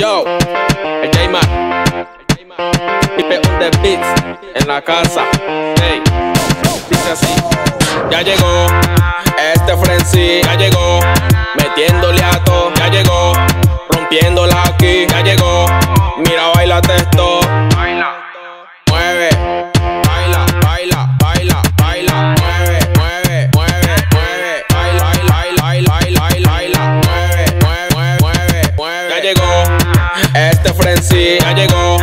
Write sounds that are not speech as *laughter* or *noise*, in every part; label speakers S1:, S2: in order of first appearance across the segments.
S1: Yo, el J-Mac. Pipe on the beats en la casa. Hey, dice así. Ya llegó este frenzy, ya llegó. Metiéndole a todo, ya llegó. Rompiéndola aquí, ya llegó. Mira, baila esto. Frenzy, ya llegó.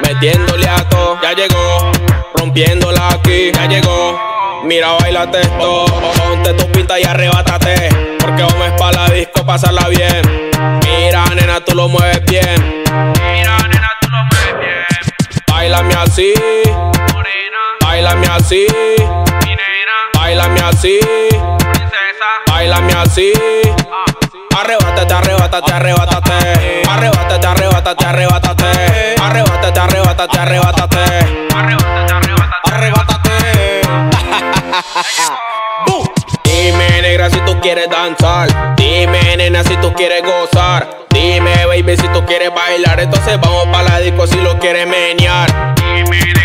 S1: Metiéndole a todo, ya llegó. Rompiéndola aquí, ya llegó. Mira, bailate esto. Ponte tu pinta y arrebátate. Porque vamos pa' la disco, pasarla bien. Mira, nena, tú lo mueves bien. Mira, nena, tú lo mueves bien. Bailame así,
S2: Morena,
S1: bailame así,
S2: mi nena,
S1: bailame así,
S2: princesa.
S1: bailame así. Arrebátate, arrebátate, arrebátate. Arrebátate, arrebátate, arrebátate. Arrebátate, arrebátate, arrebátate.
S2: Arrebátate, arrebátate,
S1: Arrebátate. *laughs* Dime, negra, si tú quieres danzar. Dime, nena, si tú quieres gozar. Dime, baby, si tú quieres bailar. Entonces vamos pa' la disco si lo quieres menear.
S2: Dime,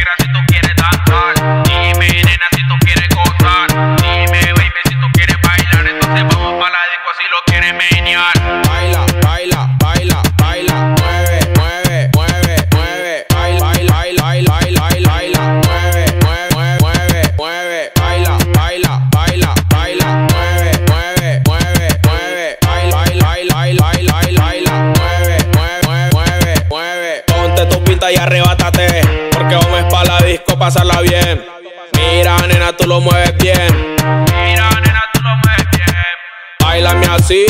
S1: Ponte tu pinta y arrebátate. Porque vamos pa' la disco, pasarla bien. Mira, nena, tú lo mueves bien.
S2: Mira, nena, tú lo mueves bien.
S1: Bailame así,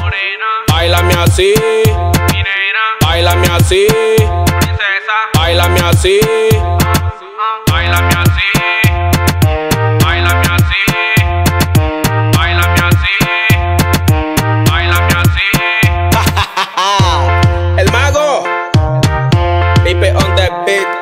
S2: Morena,
S1: bailame así,
S2: mi nena,
S1: bailame así.
S2: princesa.
S1: Bailame así.
S2: Bitch.